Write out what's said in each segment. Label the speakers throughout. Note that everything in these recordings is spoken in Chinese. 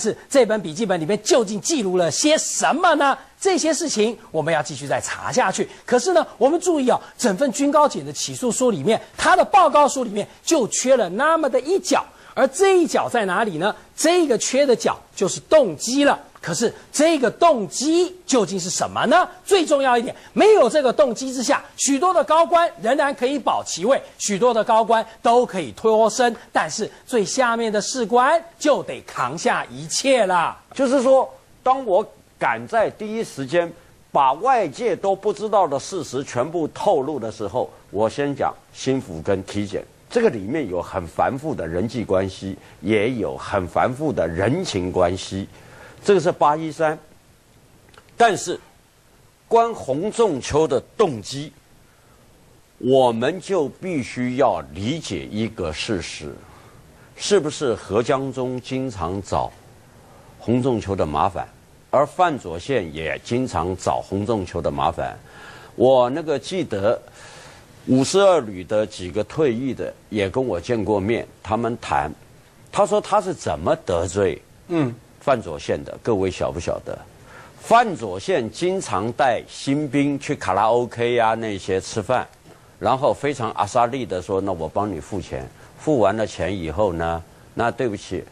Speaker 1: 是这本笔记本里面究竟记录了些什么呢？这些事情我们要继续再查下去。可是呢，我们注意啊，整份军高检的起诉书里面，他的报告书里面就缺了那么的一角，而这一角在哪里呢？这个缺的角就是动机了。可是这个动机究竟是什么呢？最重要一点，没有这个动机之下，许多的高官仍然可以保其位，许多的高官都可以脱身，但是最下面的士官就得扛下一切了。
Speaker 2: 就是说，当我赶在第一时间把外界都不知道的事实全部透露的时候，我先讲心腹跟体检，这个里面有很繁复的人际关系，也有很繁复的人情关系。这个是八一三，但是关洪仲秋的动机，我们就必须要理解一个事实：是不是何江中经常找洪仲秋的麻烦，而范左宪也经常找洪仲秋的麻烦？我那个记得五十二旅的几个退役的也跟我见过面，他们谈，他说他是怎么得罪嗯。范左宪的各位晓不晓得？范左宪经常带新兵去卡拉 OK 呀那些吃饭，然后非常阿萨利的说：“那我帮你付钱。”付完了钱以后呢，那对不起，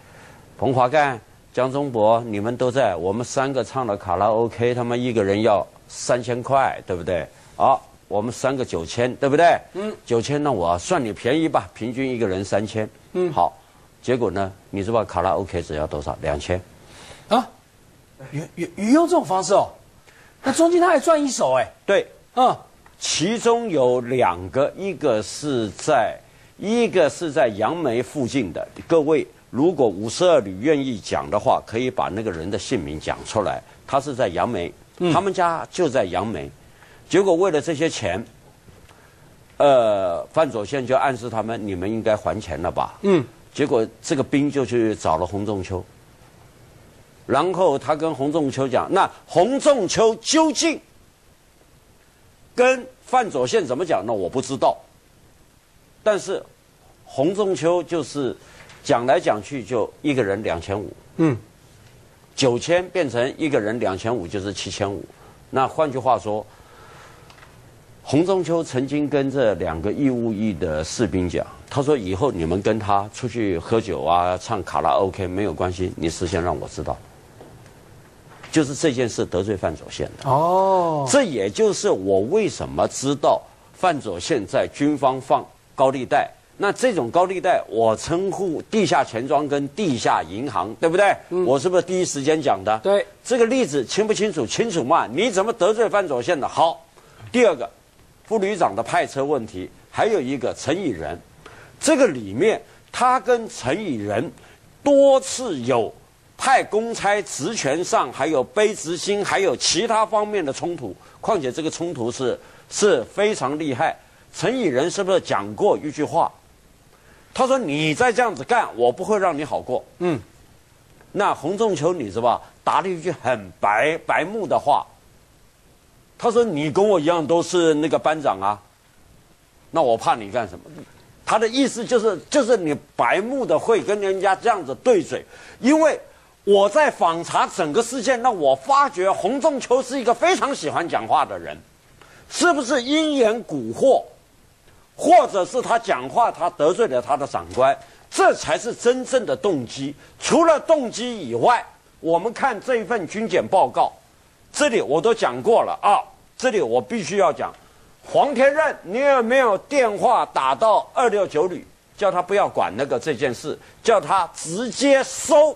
Speaker 2: 彭华干、江中博，你们都在，我们三个唱了卡拉 OK，他们一个人要三千块，对不对？好，我们三个九千，对不对？嗯，九千，那我算你便宜吧，平均一个人三千。嗯，好，结果呢，你知道卡拉 OK 只要多少？两千。啊，
Speaker 1: 也也也用这种方式哦，那中间他还赚一手哎。
Speaker 2: 对，嗯，其中有两个，一个是在一个是在杨梅附近的。各位，如果五十二旅愿意讲的话，可以把那个人的姓名讲出来。他是在杨梅，他们家就在杨梅。结果为了这些钱，呃，范左宪就暗示他们，你们应该还钱了吧？嗯。结果这个兵就去找了洪仲秋。然后他跟洪仲秋讲：“那洪仲秋究竟跟范左宪怎么讲？那我不知道。但是洪仲秋就是讲来讲去就一个人两千五，嗯，九千变成一个人两千五就是七千五。那换句话说，洪仲秋曾经跟这两个义务役的士兵讲，他说以后你们跟他出去喝酒啊、唱卡拉 OK 没有关系，你事先让我知道。”就是这件事得罪范左宪的哦，这也就是我为什么知道范左宪在军方放高利贷。那这种高利贷，我称呼地下钱庄跟地下银行，对不对？我是不是第一时间讲的？
Speaker 1: 对，
Speaker 2: 这个例子清不清楚？清楚嘛？你怎么得罪范左宪的？好，第二个，副旅长的派车问题，还有一个陈以仁，这个里面他跟陈以仁多次有。派公差职权上还有卑职心，还有其他方面的冲突。况且这个冲突是是非常厉害。陈以仁是不是讲过一句话？他说：“你再这样子干，我不会让你好过。”嗯。那洪仲秋你知道答了一句很白白目的话。他说：“你跟我一样都是那个班长啊，那我怕你干什么？”他的意思就是就是你白目的会跟人家这样子对嘴，因为。我在访查整个事件，那我发觉洪仲秋是一个非常喜欢讲话的人，是不是因言蛊惑，或者是他讲话他得罪了他的长官，这才是真正的动机。除了动机以外，我们看这一份军检报告，这里我都讲过了啊，这里我必须要讲，黄天任，你有没有电话打到二六九旅，叫他不要管那个这件事，叫他直接收。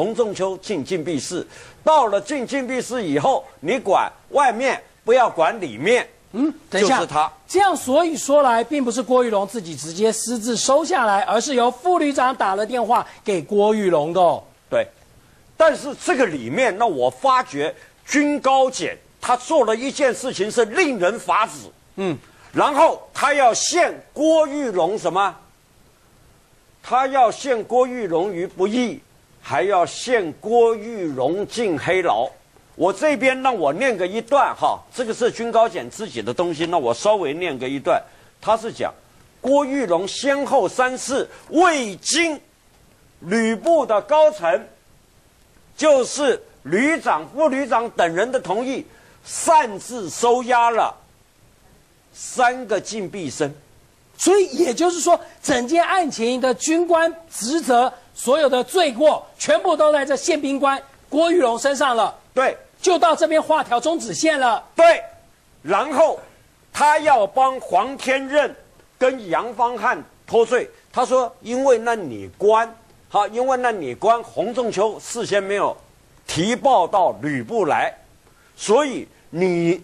Speaker 2: 洪仲秋进禁闭室，到了进禁闭室以后，你管外面，不要管里面。
Speaker 1: 嗯，等一下，
Speaker 2: 就是他
Speaker 1: 这样。所以说来，并不是郭玉龙自己直接私自收下来，而是由副旅长打了电话给郭玉龙的。
Speaker 2: 对，但是这个里面，那我发觉军高检他做了一件事情是令人发指。嗯，然后他要陷郭玉龙什么？他要陷郭玉龙于不义。还要陷郭玉荣进黑牢，我这边让我念个一段哈，这个是军高检自己的东西，那我稍微念个一段。他是讲郭玉荣先后三次未经吕布的高层，就是旅长、副旅长等人的同意，擅自收押了三个禁闭生。
Speaker 1: 所以也就是说，整件案情的军官职责，所有的罪过，全部都在这宪兵官郭玉龙身上了。
Speaker 2: 对，
Speaker 1: 就到这边画条终止线了。
Speaker 2: 对，然后他要帮黄天任跟杨方汉脱罪。他说：“因为那你官，好，因为那你官洪仲秋事先没有提报到吕布来，所以你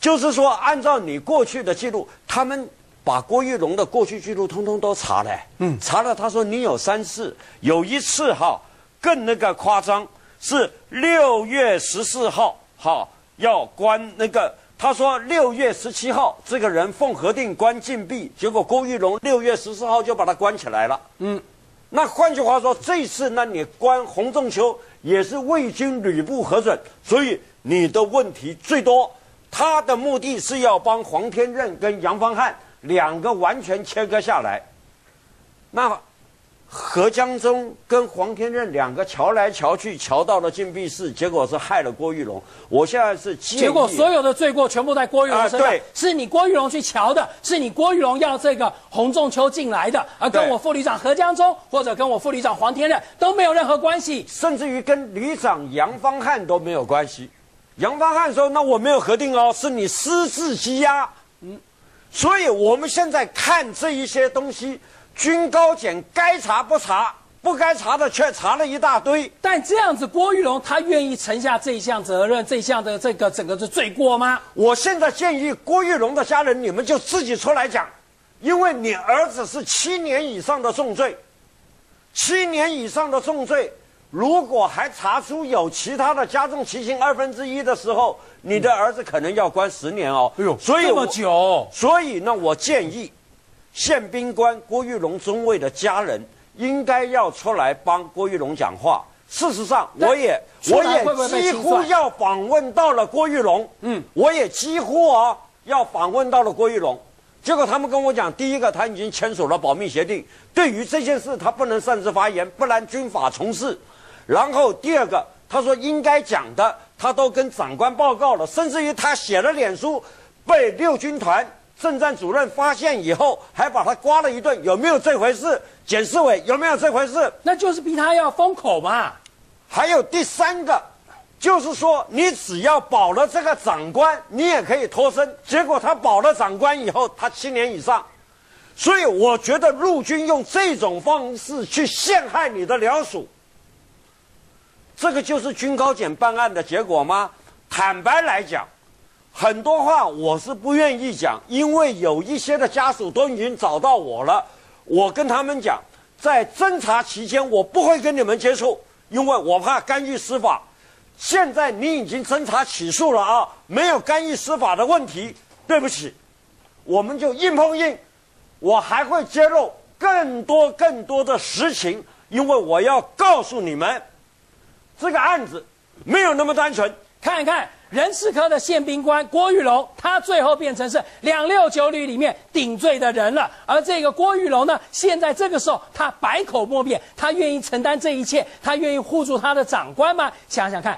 Speaker 2: 就是说，按照你过去的记录，他们把郭玉龙的过去记录通通都查了。嗯，查了。他说你有三次，有一次哈更那个夸张，是六月十四号，哈要关那个。”他说六月十七号，这个人奉核定关禁闭，结果郭玉龙六月十四号就把他关起来了。嗯，那换句话说，这次那你关洪仲秋也是未经吕布核准，所以你的问题最多。他的目的是要帮黄天任跟杨方汉两个完全切割下来。那。何江忠跟黄天任两个瞧来瞧去，瞧到了禁闭室，结果是害了郭玉龙。我现在是
Speaker 1: 结果所有的罪过全部在郭玉龙身上，是你郭玉龙去瞧的，是你郭玉龙要这个洪仲秋进来的，而跟我副旅长何江忠或者跟我副旅长黄天任都没有任何关系，
Speaker 2: 甚至于跟旅长杨方汉都没有关系。杨方汉说：“那我没有核定哦，是你私自羁押。”嗯，所以我们现在看这一些东西。军高检该查不查，不该查的却查了一大堆。
Speaker 1: 但这样子，郭玉龙他愿意承下这一项责任，这项的这个整个的罪过吗？
Speaker 2: 我现在建议郭玉龙的家人，你们就自己出来讲，因为你儿子是七年以上的重罪，七年以上的重罪，如果还查出有其他的加重其刑二分之一的时候，你的儿子可能要关十年哦。哎呦，
Speaker 1: 所以这么久，
Speaker 2: 所以呢，我建议。宪兵官郭玉龙中尉的家人应该要出来帮郭玉龙讲话。事实上，我也我也几乎要访问到了郭玉龙。嗯，我也几乎啊要访问到了郭玉龙。结果他们跟我讲，第一个他已经签署了保密协定，对于这件事他不能擅自发言，不然军法从事。然后第二个，他说应该讲的他都跟长官报告了，甚至于他写了脸书，被六军团。政战主任发现以后，还把他刮了一顿，有没有这回事？检视委有没有这回事？
Speaker 1: 那就是逼他要封口嘛。
Speaker 2: 还有第三个，就是说你只要保了这个长官，你也可以脱身。结果他保了长官以后，他七年以上。所以我觉得陆军用这种方式去陷害你的僚属，这个就是军高检办案的结果吗？坦白来讲。很多话我是不愿意讲，因为有一些的家属都已经找到我了。我跟他们讲，在侦查期间我不会跟你们接触，因为我怕干预司法。现在你已经侦查起诉了啊，没有干预司法的问题。对不起，我们就硬碰硬。我还会揭露更多更多的实情，因为我要告诉你们，这个案子没有那么单纯。
Speaker 1: 看一看。人事科的宪兵官郭玉龙，他最后变成是两六九旅里面顶罪的人了。而这个郭玉龙呢，现在这个时候他百口莫辩，他愿意承担这一切，他愿意护住他的长官吗？想想看，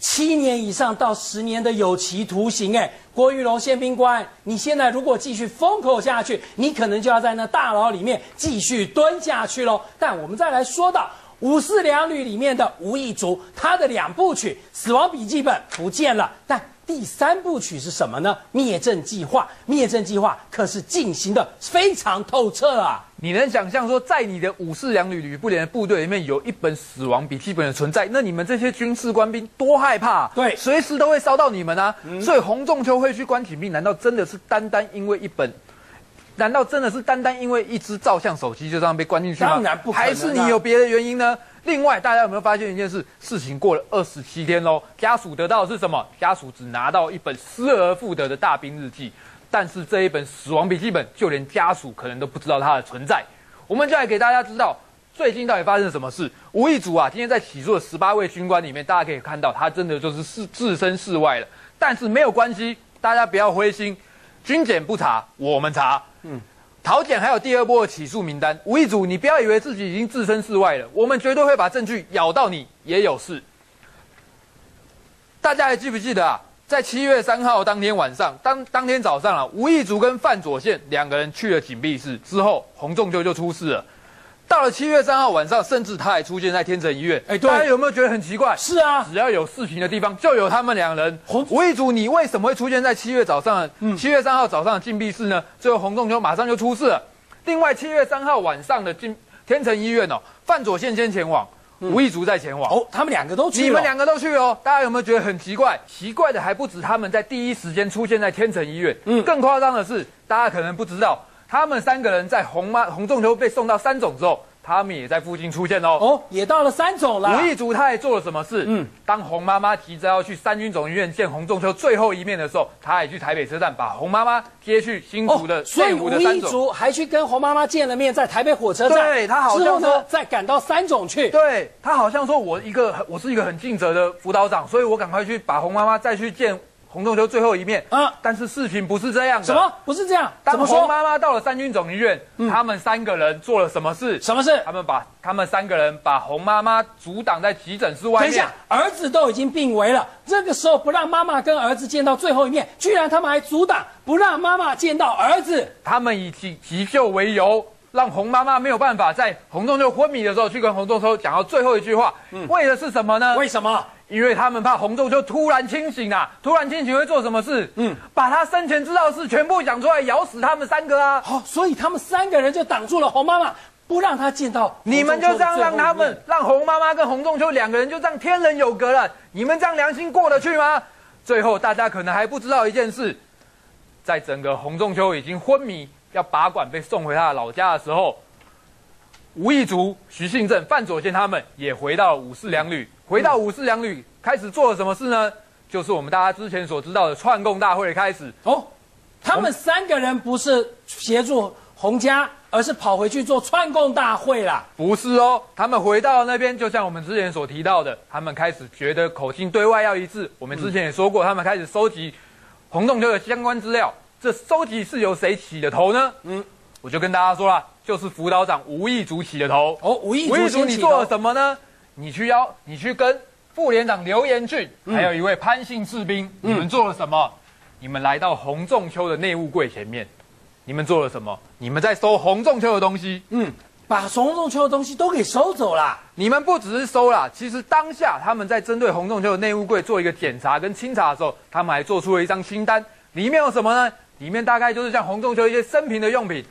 Speaker 1: 七年以上到十年的有期徒刑，哎，郭玉龙宪兵官，你现在如果继续封口下去，你可能就要在那大牢里面继续蹲下去喽。但我们再来说到。五四两旅里面的吴义竹，他的两部曲《死亡笔记本》不见了，但第三部曲是什么呢？灭证计划，灭证计划可是进行的非常透彻啊！
Speaker 3: 你能想象说，在你的五四两旅旅部连的部队里面有一本死亡笔记本的存在，那你们这些军事官兵多害怕？
Speaker 1: 对，
Speaker 3: 随时都会烧到你们啊！所以洪仲秋会去关起兵，难道真的是单单因为一本？难道真的是单单因为一只照相手机就这样被关进去吗？
Speaker 1: 当然不可能。
Speaker 3: 还是你有别的原因呢？另外，大家有没有发现一件事？事情过了二十七天喽，家属得到的是什么？家属只拿到一本失而复得的大兵日记，但是这一本死亡笔记本，就连家属可能都不知道它的存在。我们就来给大家知道，最近到底发生了什么事？吴义祖啊，今天在起诉的十八位军官里面，大家可以看到，他真的就是是置身事外了。但是没有关系，大家不要灰心，军检不查，我们查。嗯，桃检还有第二波的起诉名单，吴一祖，你不要以为自己已经置身事外了，我们绝对会把证据咬到你也有事。大家还记不记得啊？在七月三号当天晚上，当当天早上啊，吴义祖跟范左宪两个人去了警闭室之后，洪仲秋就出事了。到了七月三号晚上，甚至他还出现在天成医院。
Speaker 1: 哎对
Speaker 3: 大家有没有觉得很奇怪？
Speaker 1: 是啊，
Speaker 3: 只要有视频的地方，就有他们两人
Speaker 1: 洪。
Speaker 3: 吴义竹，你为什么会出现在七月早上？七月三号早上的禁闭室呢？最后洪仲秋马上就出事了。另外，七月三号晚上的禁天成医院哦，范左宪先前往，吴义竹再前往。
Speaker 1: 哦，他们两个都去了，
Speaker 3: 你们两个都去哦，大家有没有觉得很奇怪？奇怪的还不止他们在第一时间出现在天成医院，
Speaker 1: 嗯
Speaker 3: 更夸张的是，大家可能不知道，他们三个人在红妈红仲秋被送到三种之后，他们也在附近出现哦。
Speaker 1: 哦，也到了三种了。
Speaker 3: 吴义竹他还做了什么事？
Speaker 1: 嗯
Speaker 3: 嗯，当红妈妈急着要去三军总医院见洪仲秋最后一面的时候，他也去台北车站把红妈妈接去新竹的
Speaker 1: 所以吴
Speaker 3: 的三种。
Speaker 1: 一竹还去跟红妈妈见了面，在台北火车站。
Speaker 3: 对他好像
Speaker 1: 之后呢
Speaker 3: 说，
Speaker 1: 再赶到三种去。
Speaker 3: 对他好像说，我一个我是一个很尽责的辅导长，所以我赶快去把红妈妈再去见洪仲秋最后一面。
Speaker 1: 啊
Speaker 3: 啊，但是视频不是这样的。
Speaker 1: 什？么？不是这样？怎么说？
Speaker 3: 妈妈到了三军总医院，他们三个人做了什么事？
Speaker 1: 什么事？
Speaker 3: 他们把他们三个人把洪妈妈阻挡在急诊室外面。
Speaker 1: 等一下，儿子都已经病危了，这个时候不让妈妈跟儿子见到最后一面，居然他们还阻挡不让妈妈见到儿子。
Speaker 3: 他们以急急救为由，让洪妈妈没有办法在洪仲秋昏迷的时候去跟洪仲秋讲到最后一句话。嗯为的是什么呢？
Speaker 1: 为什么？
Speaker 3: 因为他们怕洪仲秋突然清醒啊，突然清醒会做什么事？嗯，把他生前知道的事全部讲出来，咬死他们三个啊！
Speaker 1: 好、所以他们三个人就挡住了洪妈妈，不让她见到。
Speaker 3: 你们就这样让他们，让洪妈妈跟洪仲秋两个人就这样天人有隔了，你们这样良心过得去吗？最后大家可能还不知道一件事，在整个洪仲秋已经昏迷要拔管被送回他的老家的时候，吴义竹、徐信正、范左宪他们也回到了五四两旅，回到五四两旅开始做了什么事呢？就是我们大家之前所知道的串供大会的开始。
Speaker 1: 哦，他们三个人不是协助洪家，而是跑回去做串供大会啦。
Speaker 3: 不是哦，他们回到那边，就像我们之前所提到的，他们开始觉得口径对外要一致。我们之前也说过，他们开始收集洪洞秋的相关资料。这收集是由谁起的头呢？嗯，我就跟大家说了，就是辅导长吴义竹起的头。
Speaker 1: 哦，吴义
Speaker 3: 吴义
Speaker 1: 竹
Speaker 3: 你做了。什么呢？你去邀，你去跟副连长刘延俊，还有一位潘姓士兵，你们做了什么？你们来到洪仲秋的内务柜前面，你们做了什么？你们在收洪仲秋的东西。
Speaker 1: 嗯，把洪仲秋的东西都给收走了。
Speaker 3: 你们不只是收啦，其实当下他们在针对洪仲秋的内务柜做一个检查跟清查的时候，他们还做出了一张清单，里面有什么呢？里面大概就是像洪仲秋一些生平的用品，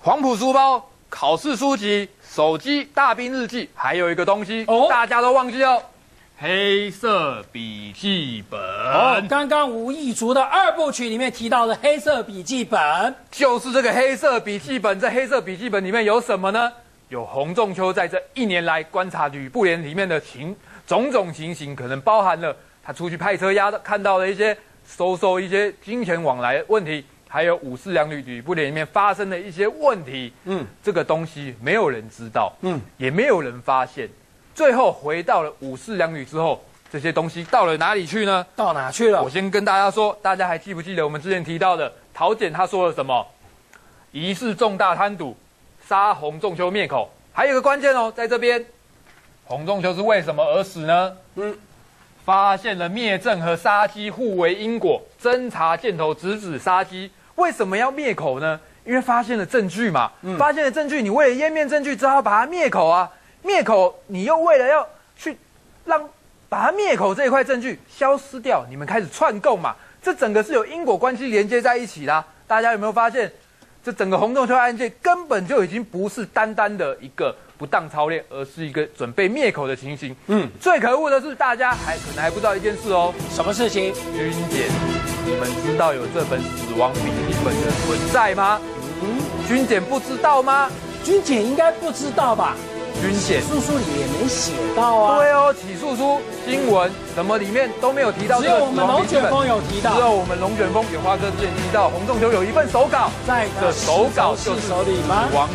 Speaker 3: 黄埔书包、考试书籍、手机、大兵日记，还有一个东西，
Speaker 1: 哦
Speaker 3: 大家都忘记哦，黑色笔记本。
Speaker 1: 哦，刚刚吴亦竹的二部曲里面提到的黑色笔记本，
Speaker 3: 就是这个黑色笔记本。这黑色笔记本里面有什么呢？有洪仲秋在这一年来观察吕布连里面的情种种情形，可能包含了他出去派车押的看到的一些收受一些金钱往来的问题，还有五四两旅吕布连里面发生的一些问题。
Speaker 1: 嗯
Speaker 3: 嗯，这个东西没有人知道，
Speaker 1: 嗯
Speaker 3: 嗯，也没有人发现。最后回到了五四两旅之后，这些东西到了哪里去呢？
Speaker 1: 到哪去了
Speaker 3: 我？先跟大家说，大家还记不记得我们之前提到的陶简他说了什么？疑似重大贪赌，杀洪仲秋灭口。还有一个关键哦，在这边，洪仲秋是为什么而死呢？
Speaker 1: 嗯
Speaker 3: 嗯，发现了灭证和杀鸡互为因果，侦查箭头直指杀鸡。为什么要灭口呢？因为发现了证据嘛，发现了证据，你为了湮灭证据，只好把它灭口啊。灭口，你又为了要去让把它灭口这一块证据消失掉，你们开始串供嘛，这整个是有因果关系连接在一起啦。大家有没有发现，这整个洪洞秋案件根本就已经不是单单的一个不当操练，而是一个准备灭口的情形。
Speaker 1: 嗯，
Speaker 3: 最可恶的是，大家还可能还不知道一件事哦，
Speaker 1: 什么事情？
Speaker 3: 军检，你们知道有这本死亡笔记本的存在吗？
Speaker 1: 嗯，
Speaker 3: 军检不知道吗？
Speaker 1: 军检应该不知道吧？
Speaker 3: 军检。
Speaker 1: 诉书里也没写到啊。
Speaker 3: 对哦，起诉书、新闻什么里面都没有提到
Speaker 1: 只有我们。龙卷风有提到只，
Speaker 3: 有我们龙卷风有花哥之前提到，洪仲秋有一份手稿，
Speaker 1: 在
Speaker 3: 这手稿就是
Speaker 1: 手手里吗
Speaker 3: 死亡